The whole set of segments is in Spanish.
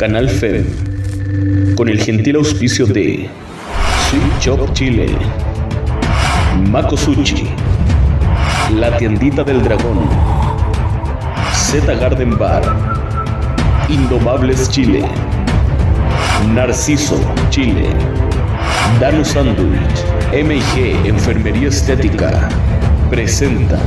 Canal Fed, con el gentil auspicio de Sweet Shop Chile, Mako Sushi, La Tiendita del Dragón, Z Garden Bar, Indomables Chile, Narciso Chile, Dano Sandwich, MG Enfermería Estética, presenta.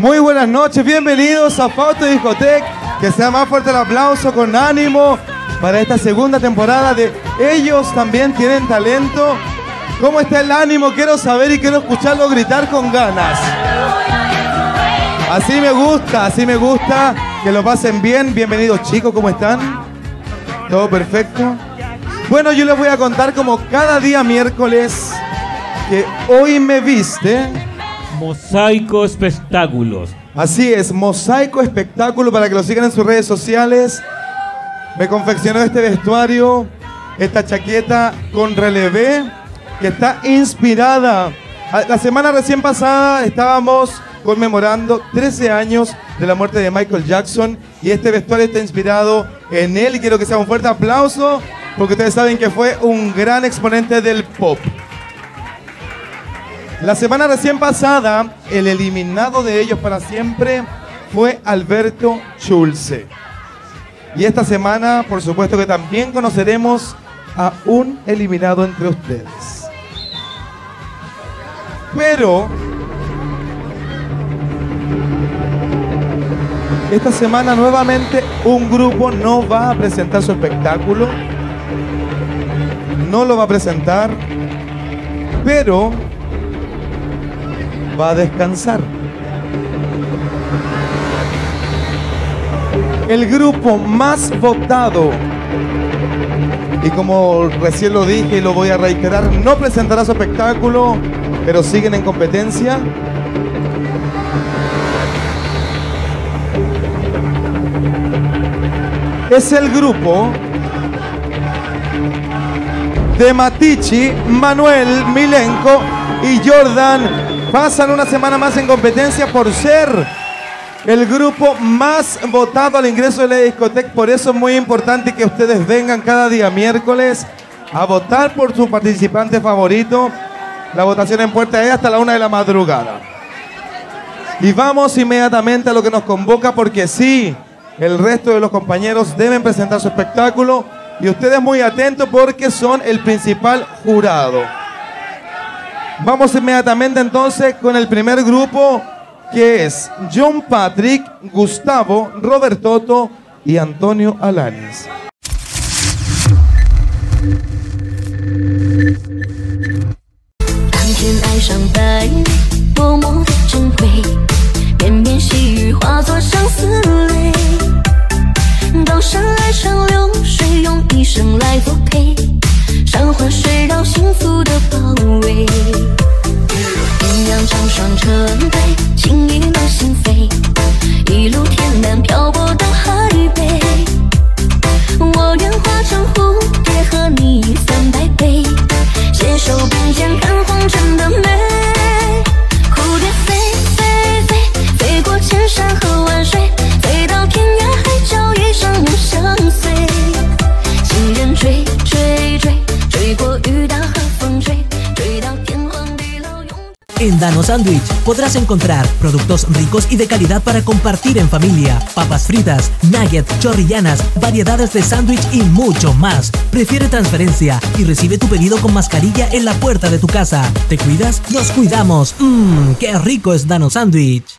Muy buenas noches, bienvenidos a Fausto Discotec. Que sea más fuerte el aplauso con ánimo para esta segunda temporada de Ellos también tienen talento. ¿Cómo está el ánimo? Quiero saber y quiero escucharlo gritar con ganas. Así me gusta, así me gusta. Que lo pasen bien. Bienvenidos chicos, ¿cómo están? ¿Todo perfecto? Bueno, yo les voy a contar como cada día miércoles que hoy me viste. Mosaico Espectáculos. Así es, Mosaico Espectáculo para que lo sigan en sus redes sociales. Me confeccionó este vestuario, esta chaqueta con relevé que está inspirada. La semana recién pasada estábamos conmemorando 13 años de la muerte de Michael Jackson y este vestuario está inspirado en él y quiero que sea un fuerte aplauso porque ustedes saben que fue un gran exponente del pop. La semana recién pasada, el eliminado de ellos para siempre fue Alberto Schulze. Y esta semana, por supuesto que también conoceremos a un eliminado entre ustedes. Pero esta semana nuevamente un grupo no va a presentar su espectáculo. No lo va a presentar. Pero va a descansar. El grupo más votado, y como recién lo dije y lo voy a reiterar, no presentará su espectáculo, pero siguen en competencia. Es el grupo de Matichi, Manuel Milenko y Jordan pasan una semana más en competencia por ser el grupo más votado al ingreso de la discoteca. Por eso es muy importante que ustedes vengan cada día miércoles a votar por su participante favorito. La votación en puerta es hasta la una de la madrugada. Y vamos inmediatamente a lo que nos convoca porque sí, el resto de los compañeros deben presentar su espectáculo y ustedes muy atentos porque son el principal jurado. Vamos inmediatamente entonces con el primer grupo que es John Patrick, Gustavo, Robert Toto y Antonio Alanis. Dano Sandwich podrás encontrar productos ricos y de calidad para compartir en familia, papas fritas, nuggets, chorrillanas, variedades de sándwich y mucho más. Prefiere transferencia y recibe tu pedido con mascarilla en la puerta de tu casa. ¿Te cuidas? Nos cuidamos. Mmm, qué rico es Dano Sandwich.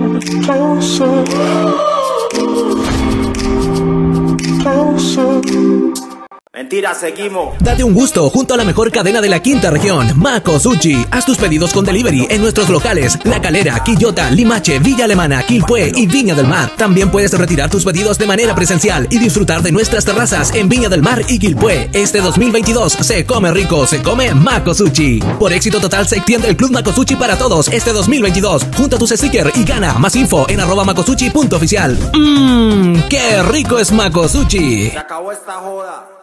Oh, closer, closer. Oh, Mentira, seguimos. Date un gusto junto a la mejor cadena de la quinta región, Maco Sushi. Haz tus pedidos con delivery en nuestros locales La Calera, Quillota, Limache, Villa Alemana, Quilpue y Viña del Mar. También puedes retirar tus pedidos de manera presencial y disfrutar de nuestras terrazas en Viña del Mar y Quilpue. Este 2022 se come rico, se come Maco Sushi. Por éxito total se extiende el Club Maco Sushi para todos este 2022. Junta tus stickers y gana. Más info en arroba macosushi.oficial. Mmm, qué rico es Maco Sushi. Se acabó esta joda.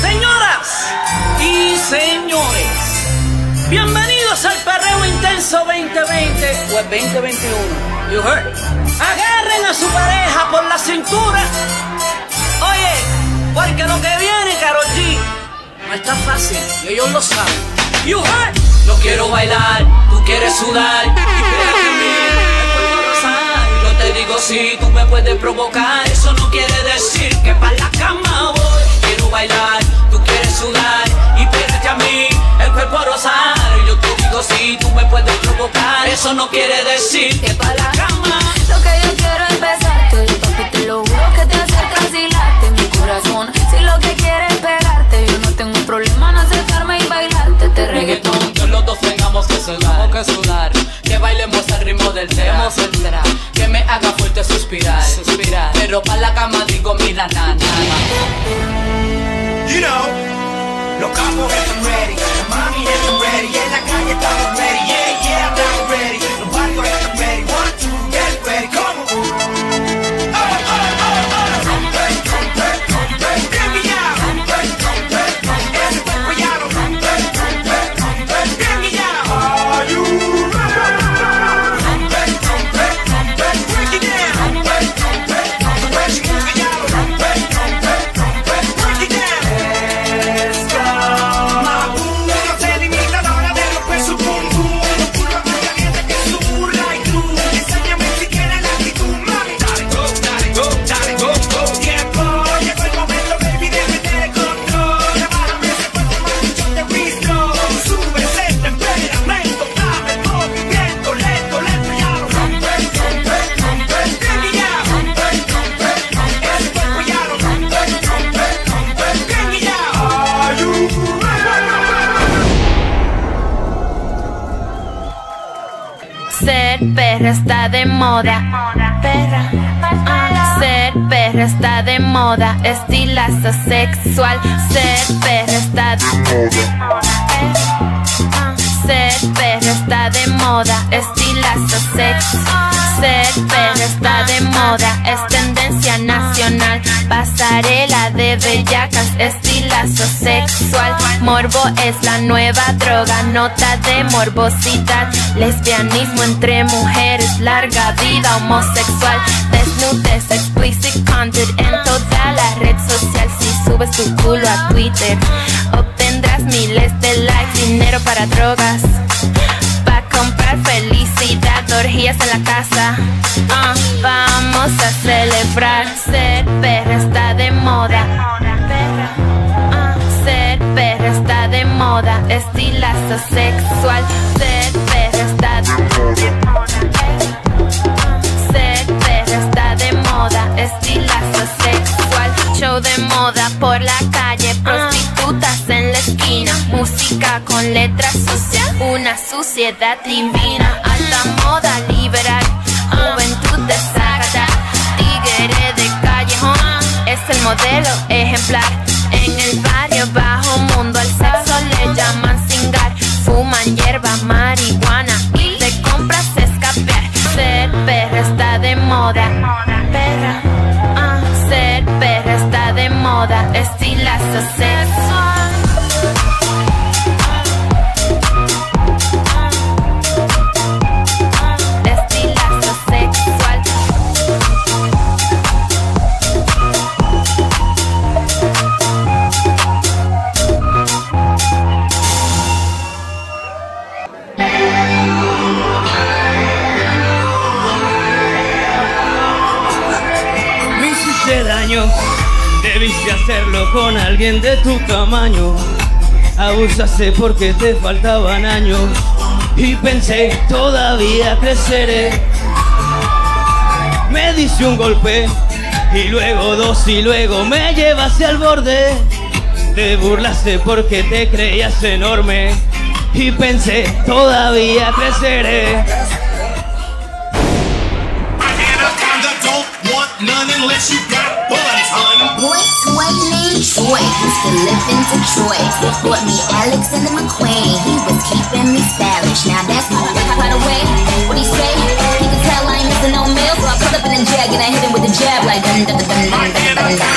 Señoras y señores, bienvenidos al Perreo Intenso 2020 o el 2021. You heard. Agarren a su pareja por la cintura. Oye, porque lo que viene, Karol G, no está fácil y ellos lo saben. You heard. Yo quiero bailar, tú quieres sudar digo si tú me puedes provocar, eso no quiere decir que para la cama voy. Quiero bailar, tú quieres sudar y pégate a mí, el cuerpo rosar. Yo te digo si tú me puedes provocar, eso no quiere decir que para la cama. Tengamos que sudar, que sudar, que bailemos al ritmo del tema, que me haga fuerte suspirar, suspirar, pero para la cama digo mira na na na. You know, los capos están ready, la mami están ready, en la calle estamos ready, yeah, yeah, moda, estilazo sexual. Ser perra está. Ser perra está de moda, estilazo sexual. Ser perra está de moda, es tendencia nacional. Pasarela de bellacas, estilazo sexual. Morbo es la nueva droga, nota de morbosidad. Lesbianismo entre mujeres, larga vida homosexual. Desnudez, explicit content en toda la red social. Si subes tu culo a Twitter, obtendrás miles de likes, dinero para drogas. Pa' comprar felicidad, orgías en la casa. Ah, vamos a celebrar. Ser perra está de moda. Ah, ser perra está de moda. Estilazo sexual. Ser perra está de moda. Con letras sucias. Una suciedad divina. Alta moda liberal. Juventud desagrada. Tigre de callejón. Es el modelo ejemplar. En el barrio bajo mundo al sexo le llaman cingar. Fuman hierba, marihuana y de compras escapear. Ser perra está de moda. Perra. Ah, ser perra está de moda. Estilazo sexual. Con alguien de tu tamaño. Abusaste porque te faltaban años y pensé todavía creceré. Me diste un golpe y luego dos y luego me llevaste al borde. Te burlaste porque te creías enorme y pensé todavía creceré. Troy used to live in Detroit. Bought me Alex and the McQueen. He was keeping me stylish. Now that's by the way. What he say? He could tell I ain't missing no meal, so I put up in a jag and I hit him with a jab like dun dun dun dun dun dun dun. dun.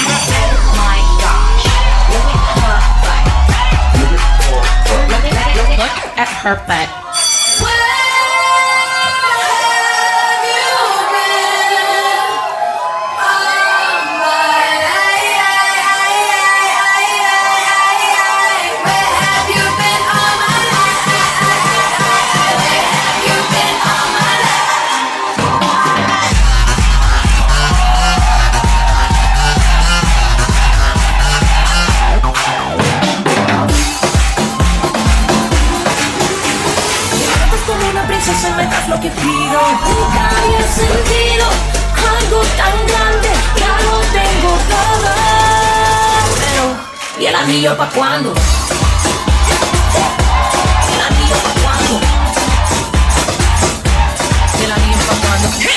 My look at her butt. ¿Y el anillo pa' cuándo? ¿El anillo pa' cuándo? ¿El anillo pa' cuándo?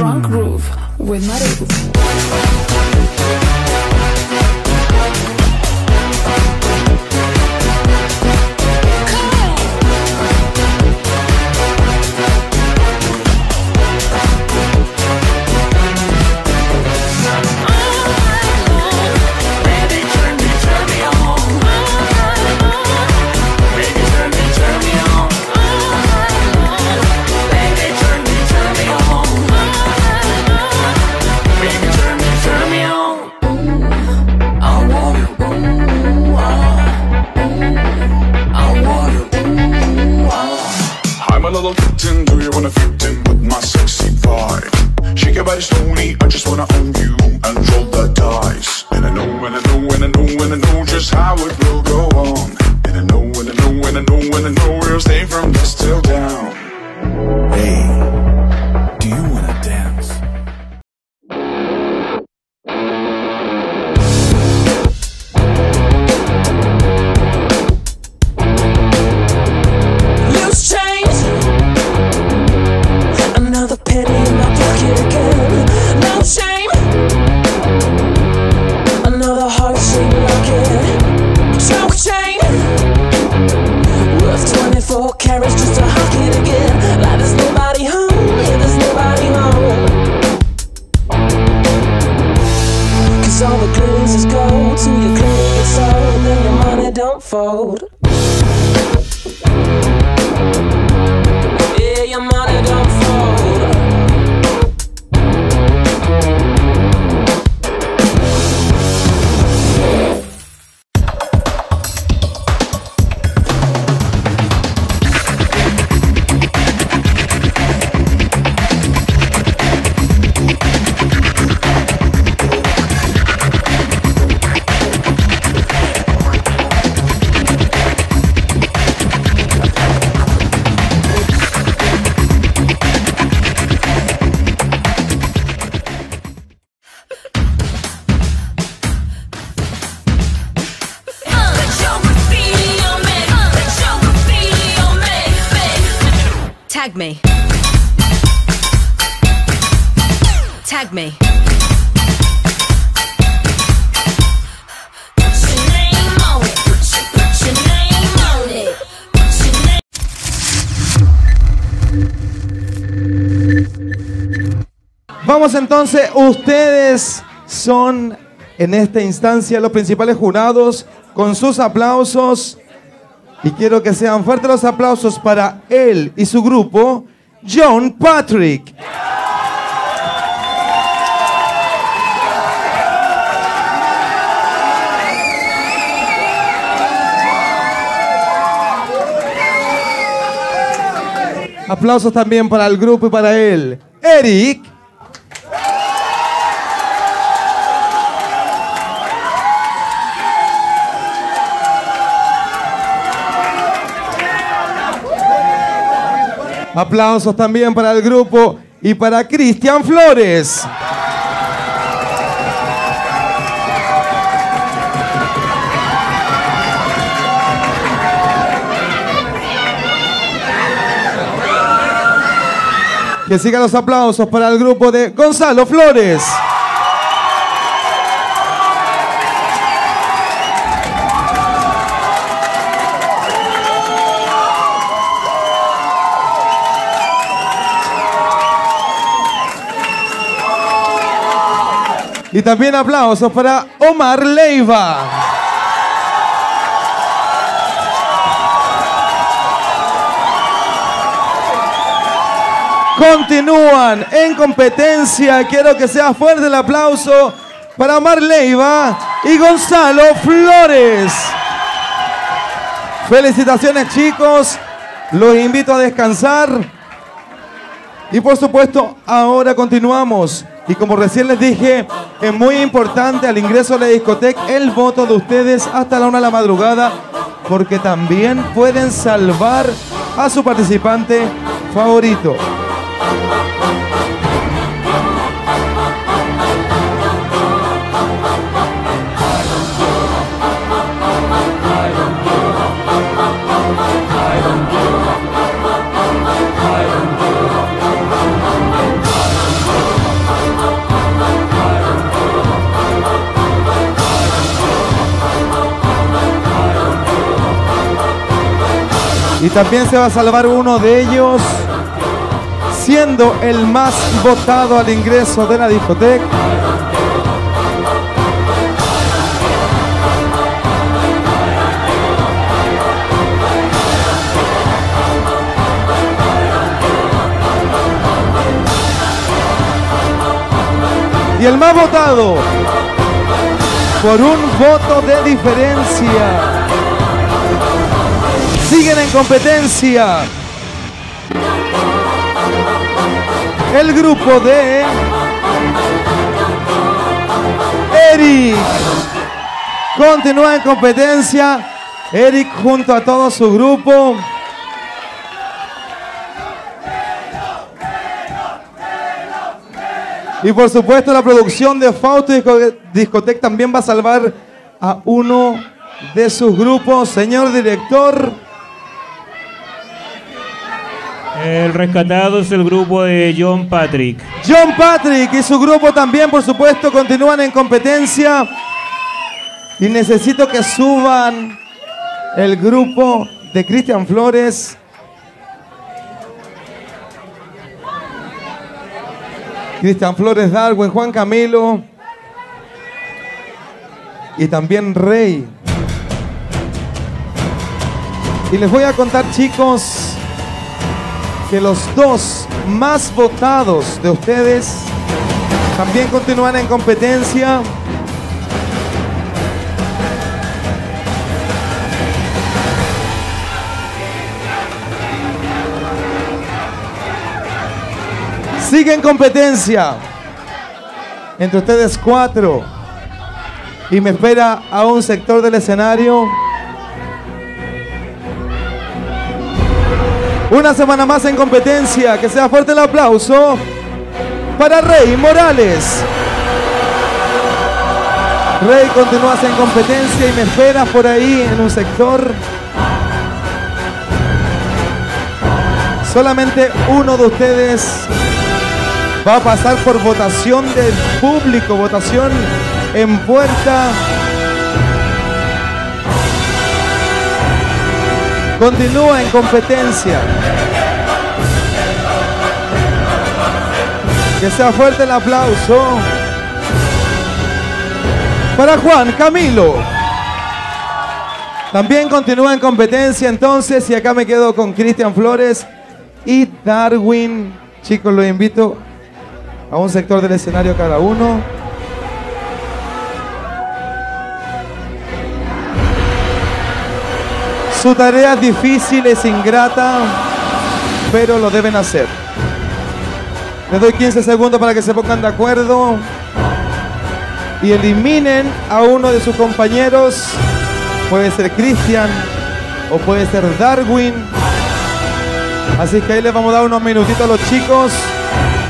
drunk groove with my roof. just how it goes. Vamos entonces, ustedes son en esta instancia los principales jurados con sus aplausos. Y quiero que sean fuertes los aplausos para él y su grupo, John Patrick. Aplausos también para el grupo y para él, Eric Aplausos también para el grupo y para Cristian Flores. Que sigan los aplausos para el grupo de Gonzalo Flores. Y también aplausos para Omar Leiva. Continúan en competencia. Quiero que sea fuerte el aplauso para Omar Leiva y Gonzalo Flores. Felicitaciones chicos. Los invito a descansar. Y por supuesto, ahora continuamos. Y como recién les dije, es muy importante al ingreso a la discoteca el voto de ustedes hasta la una de la madrugada, porque también pueden salvar a su participante favorito. Y también se va a salvar uno de ellos, siendo el más votado al ingreso de la discoteca. Y el más votado, por un voto de diferencia, siguen en competencia. El grupo de Eric continúa en competencia. Eric junto a todo su grupo. Y por supuesto la producción de Fausto Disco- Discotec también va a salvar a uno de sus grupos. Señor director. El rescatado es el grupo de John Patrick. John Patrick y su grupo también, por supuesto, continúan en competencia. Y necesito que suban el grupo de Cristian Flores. Cristian Flores Darwin, Juan Camilo. Y también Rey. Y les voy a contar, chicos, que los dos más votados de ustedes también continúan en competencia. Sigue en competencia entre ustedes cuatro. Y me espera a un sector del escenario. Una semana más en competencia. Que sea fuerte el aplauso para Rey Morales. Rey continúas en competencia y me espera por ahí en un sector. Solamente uno de ustedes va a pasar por votación del público, votación en puerta. Continúa en competencia. Que sea fuerte el aplauso para Juan Camilo. También continúa en competencia entonces y acá me quedo con Cristian Flores y Darwin. Chicos, los invito a un sector del escenario cada uno. Su tarea es difícil, es ingrata, pero lo deben hacer. Les doy 15 segundos para que se pongan de acuerdo y eliminen a uno de sus compañeros. Puede ser Cristian o puede ser Darwin. Así que ahí les vamos a dar unos minutitos a los chicos.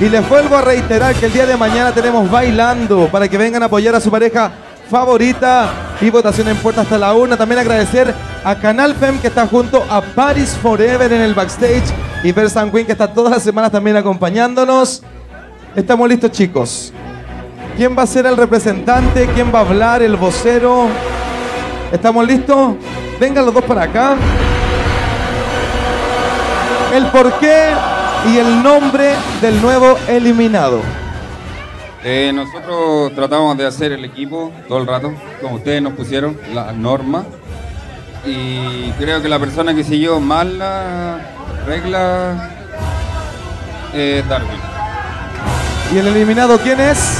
Y les vuelvo a reiterar que el día de mañana tenemos bailando para que vengan a apoyar a su pareja favorita y votación en puerta hasta la una. También agradecer a Canal Fem que está junto a Paris Forever en el backstage y Versan Queen que está todas las semanas también acompañándonos. Estamos listos chicos. ¿Quién va a ser el representante? ¿Quién va a hablar? ¿El vocero? ¿Estamos listos? Vengan los dos para acá. El porqué y el nombre del nuevo eliminado. Eh, nosotros tratamos de hacer el equipo todo el rato, como ustedes nos pusieron, las normas. Y creo que la persona que siguió mal la regla es Darwin. ¿Y el eliminado quién es?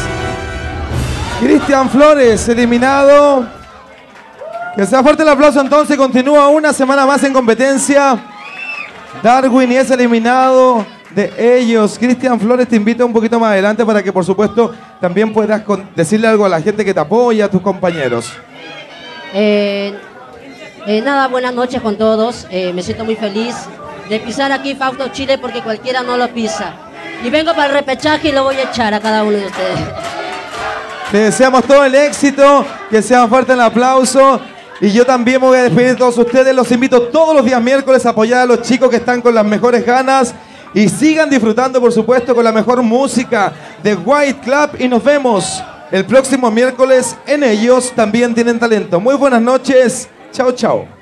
Cristian Flores, eliminado. Que sea fuerte el aplauso entonces, continúa una semana más en competencia. Darwin es eliminado de ellos. Cristian Flores te invita un poquito más adelante para que por supuesto también puedas decirle algo a la gente que te apoya, a tus compañeros. Eh, eh, nada, buenas noches con todos. Eh, me siento muy feliz de pisar aquí Fausto Chile porque cualquiera no lo pisa. Y vengo para el repechaje y lo voy a echar a cada uno de ustedes. Te deseamos todo el éxito, que sea fuerte el aplauso. Y yo también me voy a despedir de todos ustedes. Los invito todos los días miércoles a apoyar a los chicos que están con las mejores ganas. Y sigan disfrutando, por supuesto, con la mejor música de White Club. Y nos vemos el próximo miércoles en ellos. También tienen talento. Muy buenas noches. Chao, chao.